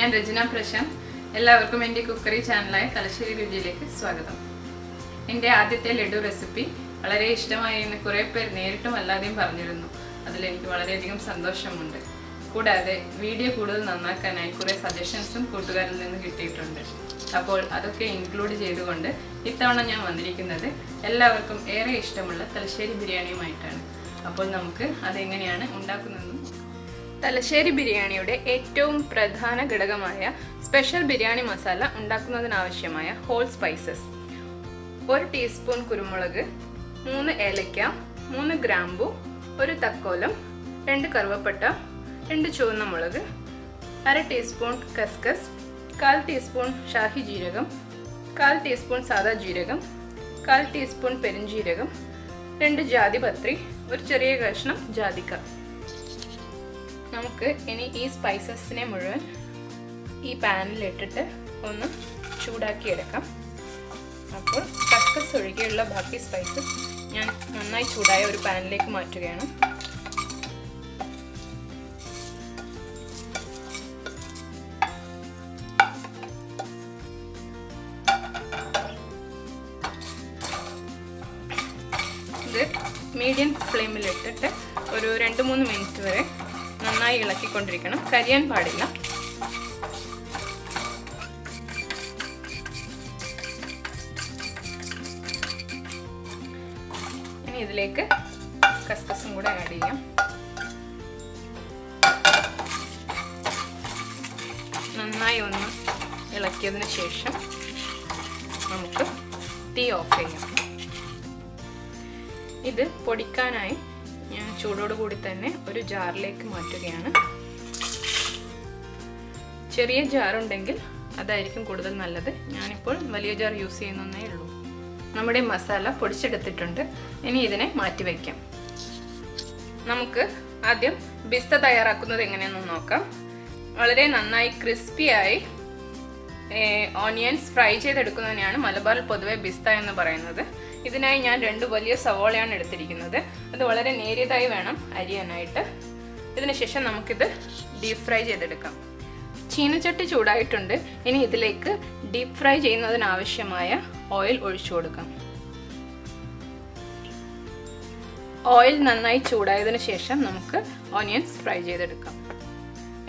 ഞാൻ രചന പ്രശാന്ത്. എല്ലാവർക്കും എന്റെ കുക്കറി ചാനലായ തലശ്ശേരി രുചിയിലേക്ക് സ്വാഗതം. എന്റെ ആദ്യത്തെ ലഡു റെസിപ്പി വളരെ ഇഷ്ടമായി എന്ന് കുറേ പേർ നേരിട്ടും അല്ലാതെയും പറഞ്ഞിരുന്നു. അതിലെനിക്ക് വളരെയധികം സന്തോഷമുണ്ട്. കൂടാതെ വീഡിയോ കൂടുതൽ നന്നാക്കാനായി കുറേ സജഷൻസും കൂട്ടുകാരിൽ നിന്ന് കിട്ടിയിട്ടുണ്ട്. അപ്പോൾ അതൊക്കെ ഇൻക്ലൂഡ് ചെയ്തുകൊണ്ട് ഇത്തവണ ഞാൻ വന്നിരിക്കുന്നത് എല്ലാവർക്കും ഏറെ ഇഷ്ടമുള്ള തലശ്ശേരി ബിരിയാണിയുമായിട്ടാണ്. അപ്പോൾ നമുക്ക് അതെങ്ങനെയാണ് ഉണ്ടാക്കുന്നതെന്നും തലശ്ശേരി ബിരിയാണിയുടെ ഏറ്റവും പ്രധാന ഘടകമായ സ്പെഷ്യൽ ബിരിയാണി മസാല ഉണ്ടാക്കുന്നതിനാവശ്യമായ ഹോൾ സ്പൈസസ് ഒരു ടീസ്പൂൺ കുരുമുളക് മൂന്ന് ഏലക്ക മൂന്ന് ഗ്രാമ്പു ഒരു തക്കോലം രണ്ട് കറുവപ്പട്ട രണ്ട് ചുവന്ന മുളക് അര ടീസ്പൂൺ കസ്കസ് കാൽ ടീസ്പൂൺ ഷാഹി ജീരകം കാൽ ടീസ്പൂൺ സാദാ ജീരകം കാൽ ടീസ്പൂൺ പെരുംജീരകം രണ്ട് ജാതിപത്രി ഒരു ചെറിയ കഷ്ണം ജാതിക്ക. നമുക്ക് ഇനി ഈ സ്പൈസസിനെ മുഴുവൻ ഈ പാനിൽ ഇട്ടിട്ട് ഒന്ന് ചൂടാക്കി എടുക്കാം അപ്പോൾ കക്കസ് ഒഴികെയുള്ള ബാക്കി സ്പൈസസ് ഞാൻ നന്നായി ചൂടായ ഒരു പാനിലേക്ക് മാറ്റുകയാണ്. ഇത് മീഡിയം ഫ്ലെയിമിലിട്ടിട്ട് ഒരു രണ്ട് മൂന്ന് മിനിറ്റ് വരെ നന്നായി ഇളക്കിക്കൊണ്ടിരിക്കണം. കരിയാൻ പാടില്ല. ഇനി ഇതിലേക്ക് കസ്കസും കൂടെ ആഡ് ചെയ്യാം. നന്നായി ഒന്ന് ഇളക്കിയതിന് ശേഷം നമുക്ക് തീ ഓഫ് ചെയ്യാം. ഇത് പൊടിക്കാനായി ഞാൻ ചൂടോട് കൂടി തന്നെ ഒരു ജാറിലേക്ക് മാറ്റുകയാണ്. ചെറിയ ജാറുണ്ടെങ്കിൽ അതായിരിക്കും കൂടുതൽ നല്ലത്. ഞാനിപ്പോൾ വലിയ ജാർ യൂസ് ചെയ്യുന്നേ ഉള്ളൂ. നമ്മുടെ മസാല പൊടിച്ചെടുത്തിട്ടുണ്ട്. ഇനി ഇതിനെ മാറ്റി വയ്ക്കാം. നമുക്ക് ആദ്യം ബിസ്ത തയ്യാറാക്കുന്നത് എങ്ങനെയെന്ന് നോക്കാം. വളരെ നന്നായി ക്രിസ്പിയായി ഓണിയൻസ് ഫ്രൈ ചെയ്തെടുക്കുന്നതിനെയാണ് മലബാറിൽ പൊതുവെ ബിസ്ത എന്ന് പറയുന്നത്. ഇതിനായി ഞാൻ രണ്ട് വലിയ സവോളയാണ് എടുത്തിരിക്കുന്നത്. അത് വളരെ നേരിയതായി വേണം അരിയാനായിട്ട്. ഇതിനുശേഷം നമുക്കിത് ഡീപ്പ് ഫ്രൈ ചെയ്തെടുക്കാം. ചീനച്ചട്ടി ചൂടായിട്ടുണ്ട്. ഇനി ഇതിലേക്ക് ഡീപ്പ് ഫ്രൈ ചെയ്യുന്നതിനാവശ്യമായ ഓയിൽ ഒഴിച്ചു കൊടുക്കാം. ഓയിൽ നന്നായി ചൂടായതിനു ശേഷം നമുക്ക് ഓണിയൻസ് ഫ്രൈ ചെയ്തെടുക്കാം.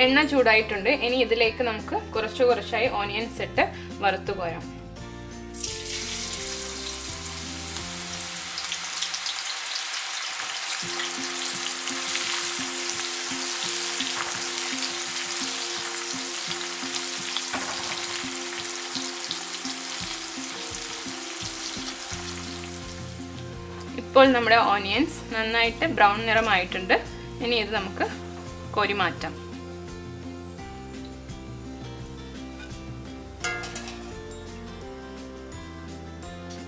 എണ്ണ ചൂടായിട്ടുണ്ട്. ഇനി ഇതിലേക്ക് നമുക്ക് കുറച്ച് കുറച്ചായി ഓണിയൻസ് ഇട്ട് വറുത്തു കോരാം ഇപ്പോൾ നമ്മുടെ ഓണിയൻസ് നന്നായിട്ട് ബ്രൗൺ നിറമായിട്ടുണ്ട്. ഇനി ഇത് നമുക്ക് കോരി മാറ്റാം.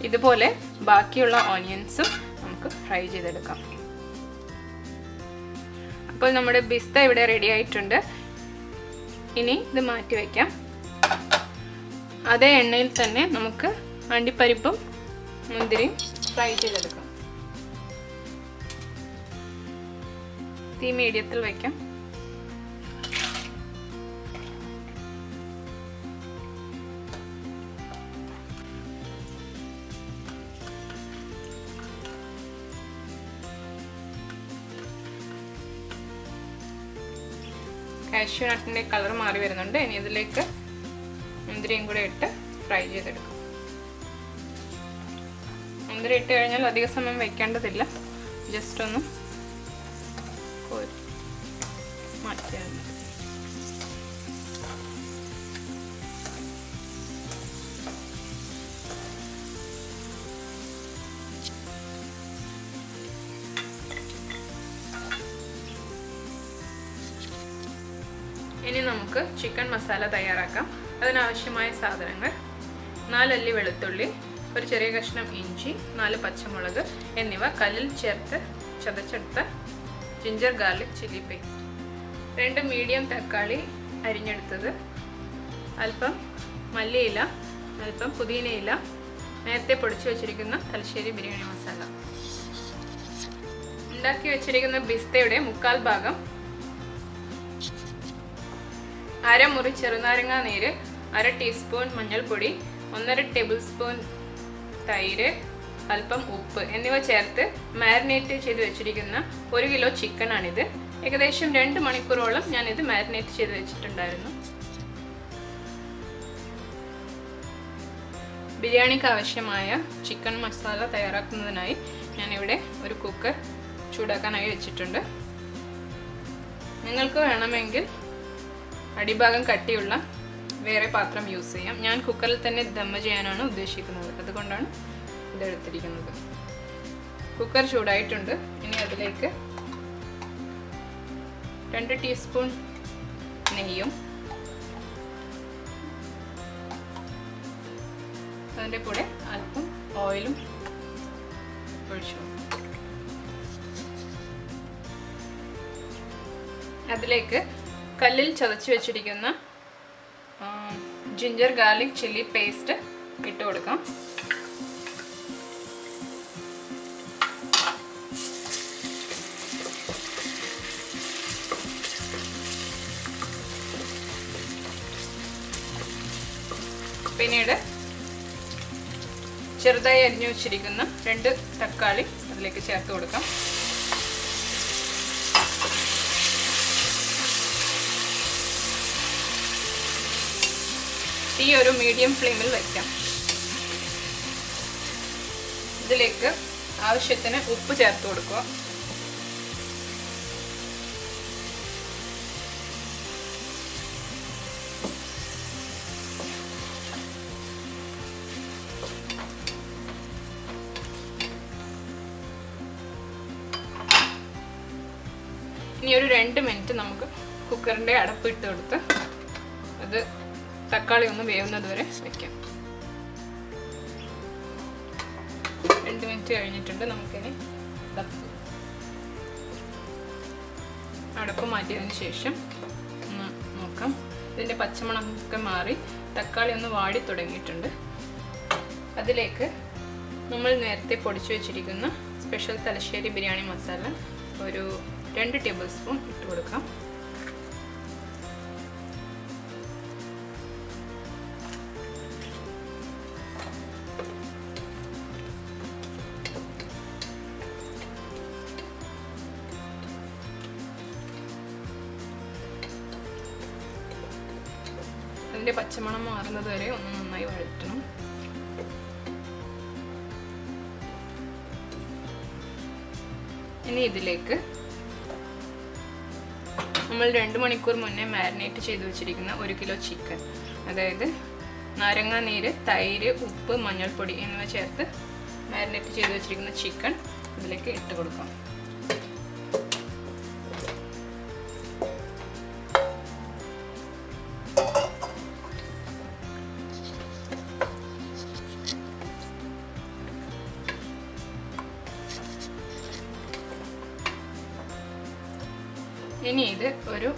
ഇതുപോലെ ബാക്കിയുള്ള ഓണിയൻസും നമുക്ക് ഫ്രൈ ചെയ്തെടുക്കാം. അപ്പോൾ നമ്മുടെ ബിസ്ത ഇവിടെ റെഡി ആയിട്ടുണ്ട്. ഇനി ഇത് മാറ്റി വയ്ക്കാം അതേ എണ്ണയിൽ തന്നെ നമുക്ക് അണ്ടിപ്പരിപ്പും മുന്തിരിയും ഫ്രൈ ചെയ്തെടുക്കാം. തീ മീഡിയത്തിൽ വയ്ക്കാം കാഷ്യൂ നട്ടിന്റെ കളർ മാറി വരുന്നുണ്ട്. ഇനി ഇതിലേക്ക് മുന്തിരിയും കൂടെ ഇട്ട് ഫ്രൈ ചെയ്തെടുക്കും. മുന്തിരി ഇട്ട് കഴിഞ്ഞാൽ അധിക സമയം വയ്ക്കേണ്ടതില്ല ജസ്റ്റ് ഒന്ന് ഇനി നമുക്ക് ചിക്കൻ മസാല തയ്യാറാക്കാം. അതിനാവശ്യമായ സാധനങ്ങൾ നാലല്ലി വെളുത്തുള്ളി ഒരു ചെറിയ കഷ്ണം ഇഞ്ചി നാല് പച്ചമുളക് എന്നിവ കല്ലിൽ ചേർത്ത് ചതച്ചെടുത്ത ജിഞ്ചർ ഗാർലിക് ചില്ലി പേസ്റ്റ് രണ്ട് മീഡിയം തക്കാളി അരിഞ്ഞെടുത്തത്. അല്പം മല്ലിയില അല്പം പുതിനയില നേരത്തെ പൊടിച്ചു വെച്ചിരിക്കുന്ന തലശ്ശേരി ബിരിയാണി മസാല. ഉണ്ടാക്കി വെച്ചിരിക്കുന്ന ബിസ്തയുടെ മുക്കാൽ ഭാഗം അരമുറി ചെറുനാരങ്ങ നീര് അര ടീസ്പൂൺ മഞ്ഞൾപ്പൊടി ഒന്നര ടേബിൾ സ്പൂൺ തൈര് അല്പം ഉപ്പ് എന്നിവ ചേർത്ത് മാരിനേറ്റ് ചെയ്ത് വെച്ചിരിക്കുന്ന ഒരു കിലോ ചിക്കനാണിത് ഏകദേശം രണ്ട് മണിക്കൂറോളം ഞാൻ ഇത് മാരിനേറ്റ് ചെയ്ത് വെച്ചിട്ടുണ്ടായിരുന്നു. ബിരിയാണിക്ക് ആവശ്യമായ ചിക്കൻ മസാല തയ്യാറാക്കുന്നതിനായി ഞാനിവിടെ ഒരു കുക്കർ ചൂടാക്കാനായി വെച്ചിട്ടുണ്ട്. നിങ്ങൾക്ക് വേണമെങ്കിൽ അടിഭാഗം കട്ടിയുള്ള വേറെ പാത്രം യൂസ് ചെയ്യാം. ഞാൻ കുക്കറിൽ തന്നെ ദമ്മ ചെയ്യാനാണ് ഉദ്ദേശിക്കുന്നത്. അതുകൊണ്ടാണ് ഇതെടുത്തിരിക്കുന്നത്. കുക്കർ ചൂടായിട്ടുണ്ട്. ഇനി അതിലേക്ക് രണ്ട് ടീസ്പൂൺ നെയ്യും അതിന്റെ കൂടെ അല്പം ഓയിലും ഒഴിച്ചു. അതിലേക്ക് കല്ലിൽ ചതച്ച് വെച്ചിരിക്കുന്ന ജിഞ്ചർ ഗാർലിക് ചില്ലി പേസ്റ്റ് ഇട്ട് കൊടുക്കാം. പിന്നീട് ചെറുതായി അരിഞ്ഞു വെച്ചിരിക്കുന്ന രണ്ട് തക്കാളി അതിലേക്ക് ചേർത്ത് കൊടുക്കാം. തീ ഒരു മീഡിയം ഫ്ലെയിമിൽ വയ്ക്കാം ഇതിലേക്ക് ആവശ്യത്തിന് ഉപ്പ് ചേർത്ത് കൊടുക്കുക. ഇനി ഒരു രണ്ട് മിനിറ്റ് നമുക്ക് കുക്കറിന്റെ അടപ്പ് ഇട്ട് കൊടുത്ത് തക്കാളി ഒന്ന് വേവുന്നത് വരെ വെക്കാം. രണ്ട് മിനിറ്റ് കഴിഞ്ഞിട്ടുണ്ട് നമുക്കിനി അടപ്പ് മാറ്റിയതിന് ശേഷം ഒന്ന് നോക്കാം. ഇതിന്റെ പച്ചമണമൊക്കെ മാറി തക്കാളി ഒന്ന് വാടി തുടങ്ങിയിട്ടുണ്ട്. അതിലേക്ക് നമ്മൾ നേരത്തെ പൊടിച്ചു വെച്ചിരിക്കുന്ന സ്പെഷ്യൽ തലശ്ശേരി ബിരിയാണി മസാല ഒരു രണ്ട് ടേബിൾ സ്പൂൺ ഇട്ട് കൊടുക്കാം. അതിന്റെ പച്ചമണം മാറുന്നത് വരെ ഒന്ന് നന്നായി വഴറ്റണം. ഇനി ഇതിലേക്ക് നമ്മൾ രണ്ട് മണിക്കൂർ മുന്നേ മാരിനേറ്റ് ചെയ്ത് വെച്ചിരിക്കുന്ന ഒരു കിലോ ചിക്കൻ അതായത് നാരങ്ങാ നീര് തൈര് ഉപ്പ് മഞ്ഞൾപ്പൊടി എന്നിവ ചേർത്ത് മാരിനേറ്റ് ചെയ്ത് വെച്ചിരിക്കുന്ന ചിക്കൻ ഇതിലേക്ക് ഇട്ട് കൊടുക്കാം. ഇനി ഇത് ഒരു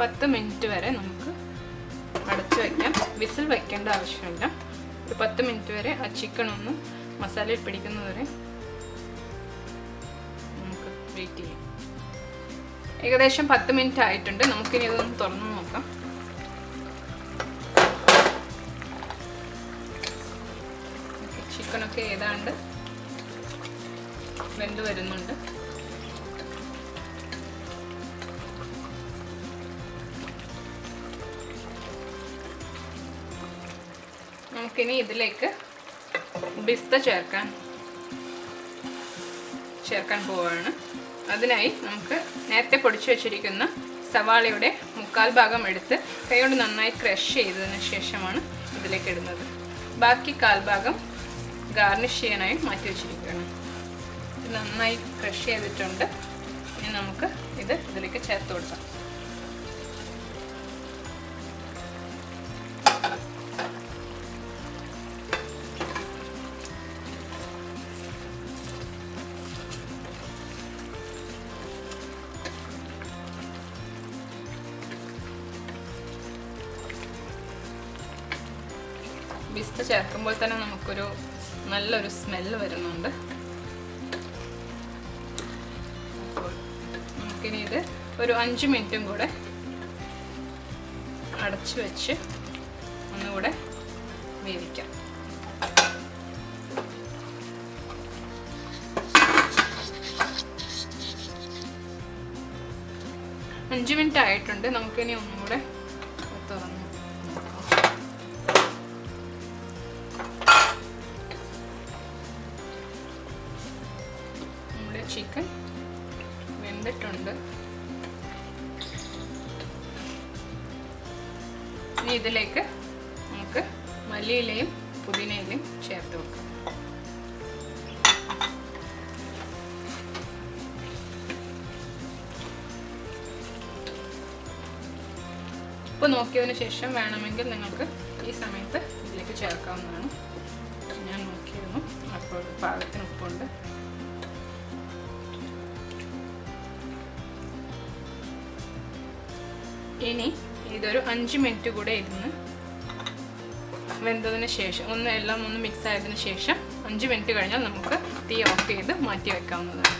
പത്ത് മിനിറ്റ് വരെ നമുക്ക് അടച്ചു വയ്ക്കാം. വിസിൽ വയ്ക്കേണ്ട ആവശ്യമില്ല. ഒരു പത്ത് മിനിറ്റ് വരെ ആ ചിക്കൻ ഒന്ന് മസാലയിൽ പിടിക്കുന്നതുവരെ നമുക്ക് വെയിറ്റ് ചെയ്യാം. ഏകദേശം പത്ത് മിനിറ്റ് ആയിട്ടുണ്ട്. നമുക്കിനി ഇതൊന്ന് തുറന്നു നോക്കാം. ചിക്കനൊക്കെ ഏതാണ്ട് വെന്ത് വരുന്നുണ്ട്. നമുക്കിനി ഇതിലേക്ക് ബിസ്ത ചേർക്കാൻ ചേർക്കാൻ പോവുകയാണ് അതിനായി നമുക്ക് നേരത്തെ പൊടിച്ചു വെച്ചിരിക്കുന്ന സവാളയുടെ മുക്കാൽ ഭാഗം എടുത്ത് കൈകൊണ്ട് നന്നായി ക്രഷ് ചെയ്തതിന് ശേഷമാണ് ഇതിലേക്ക് ഇടുന്നത്. ബാക്കി കാൽഭാഗം ഗാർണിഷ് ചെയ്യാനായി മാറ്റി വെച്ചിരിക്കുകയാണ്. നന്നായി ക്രഷ് ചെയ്തിട്ടുണ്ട്. ഇനി നമുക്ക് ഇത് ഇതിലേക്ക് ചേർത്ത് കൊടുക്കാം. ബിസ്ത ചേർക്കുമ്പോൾ തന്നെ നമുക്കൊരു നല്ലൊരു സ്മെല്ല് വരുന്നുണ്ട്. ഒരു അഞ്ച് മിനിറ്റും കൂടെ അടച്ചു വെച്ച് ഒന്നുകൂടെ വേവിക്കാം. അഞ്ച് മിനിറ്റ് ആയിട്ടുണ്ട്. നമുക്കിനി ഒന്നുകൂടെ തുറന്ന്. നമ്മുടെ ചിക്കൻ വെന്തിട്ടുണ്ട്. ഇനി ഇതിലേക്ക് നമുക്ക് മല്ലിയിലയും പുതിനയിലയും ചേർത്ത് വെക്കാം. ഉപ്പ് നോക്കിയതിന് ശേഷം വേണമെങ്കിൽ നിങ്ങൾക്ക് ഈ സമയത്ത് ഇതിലേക്ക് ചേർക്കാവുന്നതാണ്. ഞാൻ നോക്കിയിരുന്നു. അപ്പോൾ പാകത്തിന് ഉപ്പുണ്ട്. ഇനി ഇതൊരു അഞ്ച് മിനിറ്റ് കൂടെ ഇരുന്ന് വെന്തതിന് ശേഷം ഒന്ന് എല്ലാം ഒന്ന് മിക്സ് ആയതിനു ശേഷം അഞ്ച് മിനിറ്റ് കഴിഞ്ഞാൽ നമുക്ക് തീ ഓഫ് ചെയ്ത് മാറ്റി വെക്കാവുന്നതാണ്.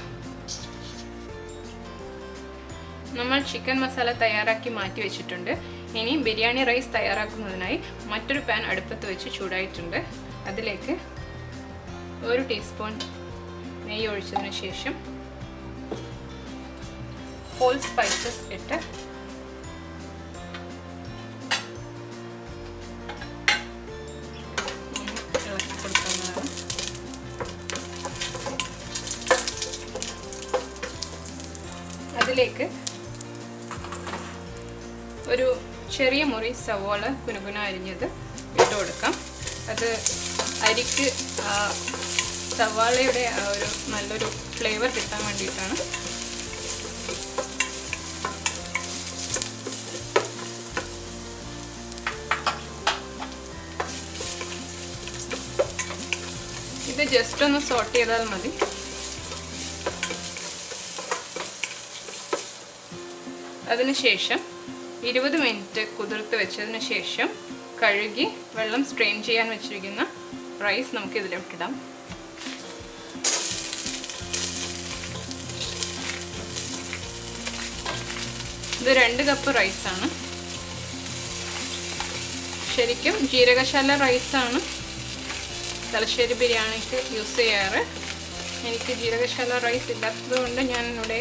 നമ്മൾ ചിക്കൻ മസാല തയ്യാറാക്കി മാറ്റി വെച്ചിട്ടുണ്ട്. ഇനി ബിരിയാണി റൈസ് തയ്യാറാക്കുന്നതിനായി മറ്റൊരു പാൻ അടുപ്പത്ത് വെച്ച് ചൂടായിട്ടുണ്ട്. അതിലേക്ക് ഒരു ടീസ്പൂൺ നെയ്യ് ഒഴിച്ചതിന് ശേഷം ഹോൾ സ്പൈസസ് ഇട്ട് അതിലേക്ക് ഒരു ചെറിയ മുറി സവോള കുനുകുന അരിഞ്ഞത് ഇട്ട് കൊടുക്കാം. അത് അരിക്ക് സവാളയുടെ ഒരു നല്ലൊരു ഫ്ലേവർ കിട്ടാൻ വേണ്ടിയിട്ടാണ്. ഇത് ജസ്റ്റ് ഒന്ന് സോട്ട് ചെയ്താൽ മതി. അതിനുശേഷം ഇരുപത് മിനിറ്റ് കുതിർത്ത് വെച്ചതിന് ശേഷം കഴുകി വെള്ളം സ്ട്രെയിൻ ചെയ്യാൻ വെച്ചിരിക്കുന്ന റൈസ് നമുക്ക് ഇതിലോട്ടിടാം ഇത് രണ്ട് കപ്പ് റൈസാണ് ശരിക്കും ജീരകശാല റൈസാണ് തലശ്ശേരി ബിരിയാണിക്ക് യൂസ് ചെയ്യാറ്. എനിക്ക് ജീരകശാല റൈസ് ഇല്ലാത്തത് കൊണ്ട് ഞാൻ ഇവിടെ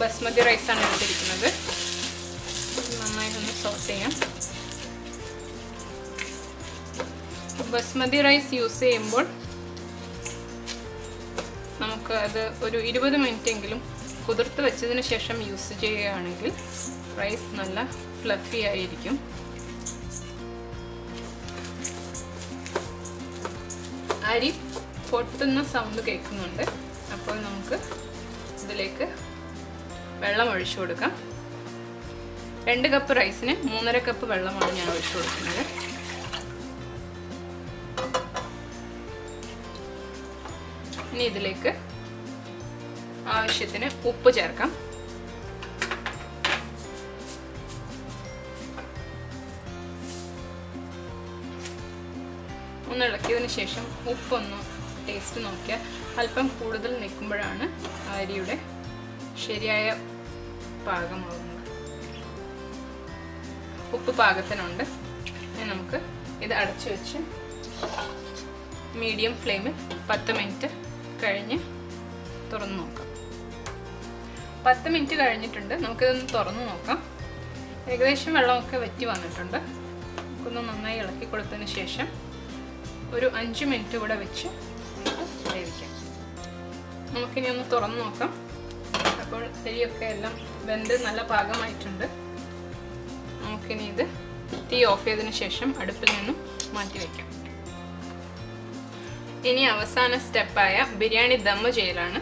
ബസ്മതി റൈസാണ് എടുത്തിരിക്കുന്നത്. നന്നായിട്ടൊന്ന് സോസ് ചെയ്യാം. ബസ്മതി റൈസ് യൂസ് ചെയ്യുമ്പോൾ നമുക്ക് അത് ഒരു ഇരുപത് മിനിറ്റെങ്കിലും കുതിർത്ത് വെച്ചതിന് ശേഷം യൂസ് ചെയ്യുകയാണെങ്കിൽ റൈസ് നല്ല ഫ്ലഫി ആയിരിക്കും. അരി പൊട്ടുന്ന സൗണ്ട് കേൾക്കുന്നുണ്ട്. അപ്പോൾ നമുക്ക് ഇതിലേക്ക് വെള്ളം ഒഴിച്ചു കൊടുക്കാം. രണ്ട് കപ്പ് റൈസിന് മൂന്നര കപ്പ് വെള്ളമാണ് ഞാൻ ഒഴിച്ചു കൊടുക്കുന്നത്. ഇനി ഇതിലേക്ക് ആവശ്യത്തിന് ഉപ്പ് ചേർക്കാം. ഒന്ന് ഇളക്കിയതിന് ശേഷം ഉപ്പൊന്ന് ടേസ്റ്റ് നോക്കിയാൽ അല്പം കൂടുതൽ നിൽക്കുമ്പോഴാണ് അരിയുടെ ശരിയായ പാകമാകുന്നത് ഉപ്പ് പാകത്തിനുണ്ട് ഇനി നമുക്ക് ഇത് അടച്ചു വെച്ച് മീഡിയം ഫ്ലെയിമിൽ പത്ത് മിനിറ്റ് കഴിഞ്ഞ് തുറന്നു നോക്കാം. പത്ത് മിനിറ്റ് കഴിഞ്ഞിട്ടുണ്ട്. നമുക്കിതൊന്ന് തുറന്നു നോക്കാം. ഏകദേശം വെള്ളമൊക്കെ വറ്റി വന്നിട്ടുണ്ട്. നമുക്കൊന്ന് നന്നായി ഇളക്കി കൊടുത്തതിന് ശേഷം ഒരു അഞ്ച് മിനിറ്റ് കൂടെ വെച്ച് നമുക്ക് വേവിക്കാം. നമുക്കിനി ഒന്ന് തുറന്നു നോക്കാം. അപ്പോൾ തെരിയൊക്കെ എല്ലാം വെന്ത് നല്ല പാകമായിട്ടുണ്ട്. നമുക്കിനി ഇത് തീ ഓഫ് ചെയ്തതിന് ശേഷം അടുപ്പിൽ നിന്നും മാറ്റി വയ്ക്കാം ഇനി അവസാന സ്റ്റെപ്പായ ബിരിയാണി ദമ്മ് ചെയ്യലാണ്.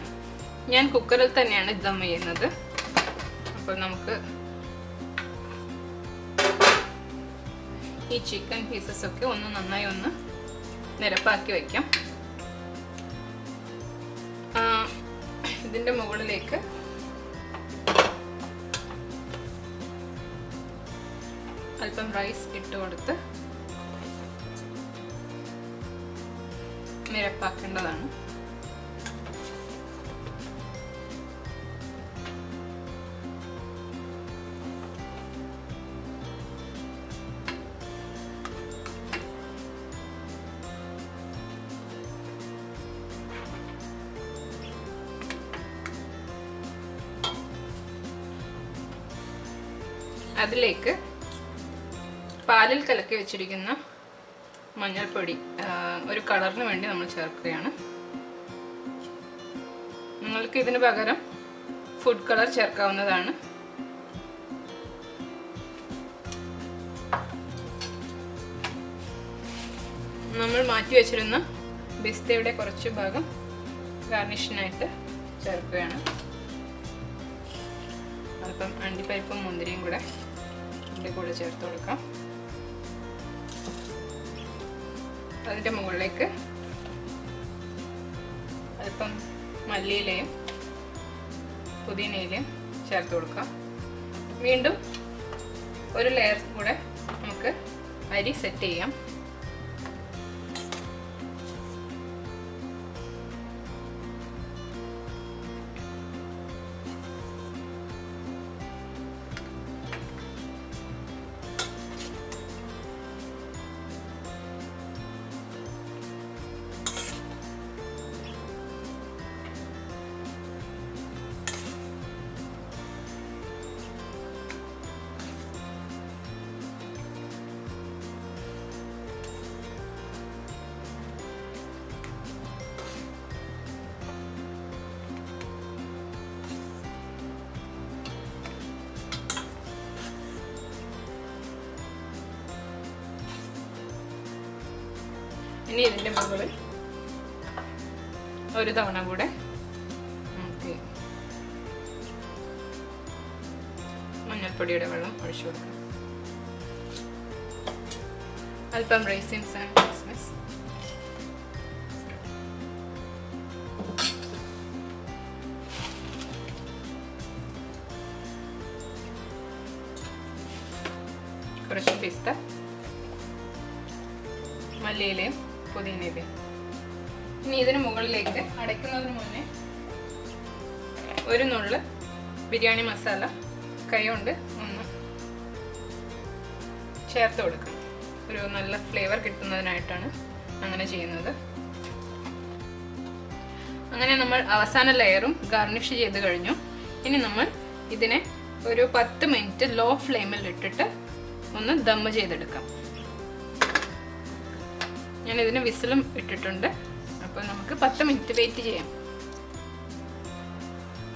ഞാൻ കുക്കറിൽ തന്നെയാണ് ദമ്മ് ചെയ്യുന്നത്. അപ്പോൾ നമുക്ക് ഈ ചിക്കൻ പീസസ് ഒക്കെ ഒന്ന് നന്നായി ഒന്ന് നിരപ്പാക്കി വയ്ക്കാം റൈസ് ഇട്ട് കൊടുത്ത് നിരപ്പാക്കേണ്ടതാണ്. അതിലേക്ക് പാലിൽ കലക്കി വെച്ചിരിക്കുന്ന മഞ്ഞൾപ്പൊടി ഒരു കളറിന് വേണ്ടി നമ്മൾ ചേർക്കുകയാണ്. നിങ്ങൾക്ക് ഇതിന് പകരം ഫുഡ് കളർ ചേർക്കാവുന്നതാണ്. നമ്മൾ മാറ്റി വെച്ചിരുന്ന ബിസ്തയുടെ കുറച്ച് ഭാഗം ഗാർണിഷിനായിട്ട് ചേർക്കുകയാണ്. അല്പം അണ്ടിപ്പരിപ്പും മുന്തിരിയും കൂടെ ഇതിന്റെ കൂടെ ചേർത്ത് കൊടുക്കാം. അതിന്റെ മുകളിലേക്ക്. അല്പം മല്ലിയിലയും പുതിനയിലയും ചേർത്ത് കൊടുക്കാം. വീണ്ടും ഒരു ലെയർ കൂടെ നമുക്ക് അരി സെറ്റ് ചെയ്യാം. ഇനി ഇതിന്റെ മുകളിൽ ഒരു തവണ കൂടെ. മഞ്ഞൾപ്പൊടിയുടെ വെള്ളം ഒഴിച്ചു കൊടുക്കാം. അല്പം റൈസിൻസ് ആൻഡ് ക്രിസ്മസ് കുറച്ച് പിസ്ത മല്ലിയിലയും പുതിനയിലയും ഇനി ഇതിന് മുകളിലേക്ക് അടയ്ക്കുന്നതിന് മുന്നേ ഒരു നുള്ള് ബിരിയാണി മസാല കൈ കൊണ്ട് ഒന്ന് ചേർത്ത് കൊടുക്കണം ഒരു നല്ല ഫ്ലേവർ കിട്ടുന്നതിനായിട്ടാണ് അങ്ങനെ ചെയ്യുന്നത്. അങ്ങനെ നമ്മൾ അവസാന ലെയറും ഗാർണിഷ് ചെയ്ത് കഴിഞ്ഞു. ഇനി നമ്മൾ ഇതിനെ ഒരു പത്ത് മിനിറ്റ് ലോ ഫ്ലെയിമിൽ ഇട്ടിട്ട് ഒന്ന് ദമ്മ് ചെയ്തെടുക്കാം. ഞാൻ ഇതിന് വിസിലും ഇട്ടിട്ടുണ്ട്. അപ്പോൾ നമുക്ക് പത്ത് മിനിറ്റ് വെയിറ്റ് ചെയ്യാം.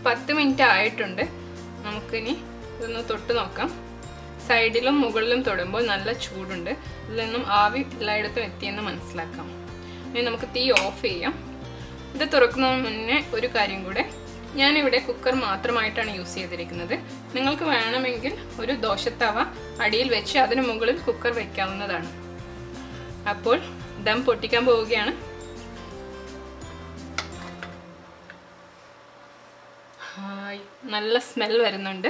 പത്ത് മിനിറ്റ് ആയിട്ടുണ്ട്. നമുക്കിനി ഇതൊന്ന് തൊട്ട് നോക്കാം. സൈഡിലും മുകളിലും തൊടുമ്പോൾ നല്ല ചൂടുണ്ട്. ഇതിൽ നിന്നും ആവി എല്ലായിടത്തും എത്തിയെന്ന് മനസ്സിലാക്കാം. ഇനി നമുക്ക് തീ ഓഫ് ചെയ്യാം. ഇത് തുറക്കുന്നതിന് മുന്നേ ഒരു കാര്യം കൂടെ. ഞാനിവിടെ കുക്കർ മാത്രമായിട്ടാണ് യൂസ് ചെയ്തിരിക്കുന്നത്. നിങ്ങൾക്ക് വേണമെങ്കിൽ ഒരു ദോശത്തവ അടിയിൽ വെച്ച് അതിന് മുകളിൽ കുക്കർ വയ്ക്കാവുന്നതാണ് അപ്പോൾ ദം പൊട്ടിക്കാൻ പോവുകയാണ്. നല്ല സ്മെൽ വരുന്നുണ്ട്.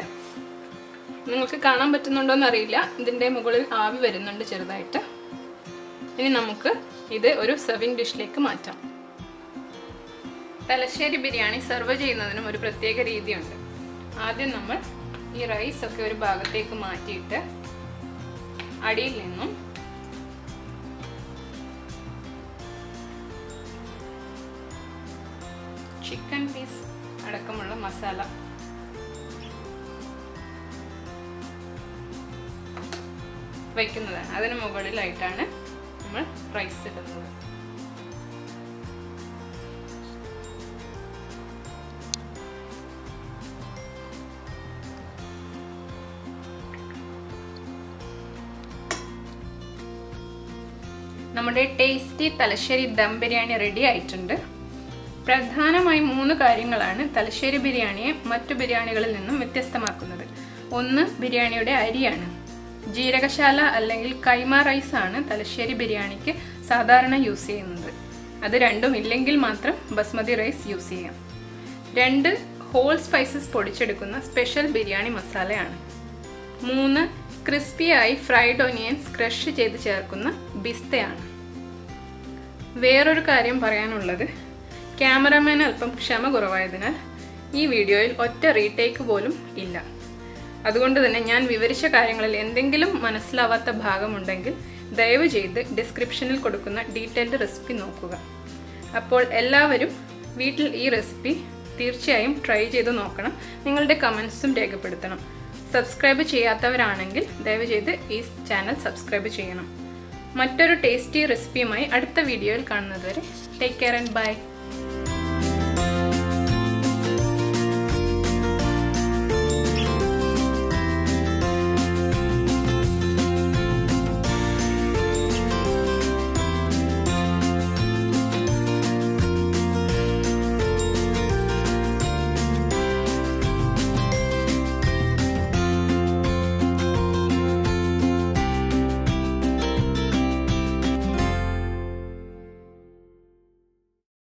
നിങ്ങൾക്ക് കാണാൻ പറ്റുന്നുണ്ടോ എന്നറിയില്ല. ഇതിന്റെ മുകളിൽ ആവി വരുന്നുണ്ട് ചെറുതായിട്ട്. ഇനി നമുക്ക് ഇത് ഒരു സെർവിങ് ഡിഷിലേക്ക് മാറ്റാം. തലശ്ശേരി ബിരിയാണി സെർവ് ചെയ്യുന്നതിനും ഒരു പ്രത്യേക രീതിയുണ്ട്. ആദ്യം നമ്മൾ ഈ റൈസ് ഒക്കെ ഒരു ഭാഗത്തേക്ക് മാറ്റിയിട്ട് അടിയിൽ നിന്നും ചിക്കൻ പീസ് അടക്കമുള്ള മസാല. വയ്ക്കുന്നതാണ്. അതിന് മുകളിലായിട്ടാണ് നമ്മൾ റൈസ് ഇടുന്നത്. നമ്മുടെ ടേസ്റ്റി തലശ്ശേരി ദം ബിരിയാണി റെഡി ആയിട്ടുണ്ട്. പ്രധാനമായും മൂന്ന് കാര്യങ്ങളാണ് തലശ്ശേരി ബിരിയാണിയെ മറ്റു ബിരിയാണികളിൽ നിന്നും വ്യത്യസ്തമാക്കുന്നത്. ഒന്ന് ബിരിയാണിയുടെ അരിയാണ്. ജീരകശാല അല്ലെങ്കിൽ കൈമ റൈസ് ആണ് തലശ്ശേരി ബിരിയാണിക്ക് സാധാരണ യൂസ് ചെയ്യുന്നത്. അത് രണ്ടും ഇല്ലെങ്കിൽ മാത്രം ബസ്മതി റൈസ് യൂസ് ചെയ്യാം. രണ്ട് ഹോൾ സ്പൈസസ് പൊടിച്ചെടുക്കുന്ന സ്പെഷ്യൽ ബിരിയാണി മസാലയാണ്. മൂന്ന് ക്രിസ്പിയായി ഫ്രൈഡ് ഓനിയൻസ് ക്രഷ് ചെയ്ത് ചേർക്കുന്ന ബിസ്തയാണ്. വേറൊരു കാര്യം പറയാനുള്ളത് ക്യാമറമാൻ അല്പം ക്ഷമ കുറവായതിനാൽ ഈ വീഡിയോയിൽ ഒറ്റ റീടേക്ക് പോലും ഇല്ല. അതുകൊണ്ട് തന്നെ ഞാൻ വിവരിച്ച കാര്യങ്ങളിൽ എന്തെങ്കിലും മനസ്സിലാവാത്ത ഭാഗമുണ്ടെങ്കിൽ ദയവ് ചെയ്ത് ഡിസ്ക്രിപ്ഷനിൽ കൊടുക്കുന്ന ഡീറ്റെയിൽഡ് റെസിപ്പി നോക്കുക. അപ്പോൾ എല്ലാവരും വീട്ടിൽ ഈ റെസിപ്പി തീർച്ചയായും ട്രൈ ചെയ്ത് നോക്കണം. നിങ്ങളുടെ കമൻസും രേഖപ്പെടുത്തണം. സബ്സ്ക്രൈബ് ചെയ്യാത്തവരാണെങ്കിൽ ദയവ് ചെയ്ത് ഈ ചാനൽ സബ്സ്ക്രൈബ് ചെയ്യണം. മറ്റൊരു ടേസ്റ്റി റെസിപ്പിയുമായി അടുത്ത വീഡിയോയിൽ കാണുന്നതുവരെ ടേക്ക് കെയർ ആൻഡ് ബൈ.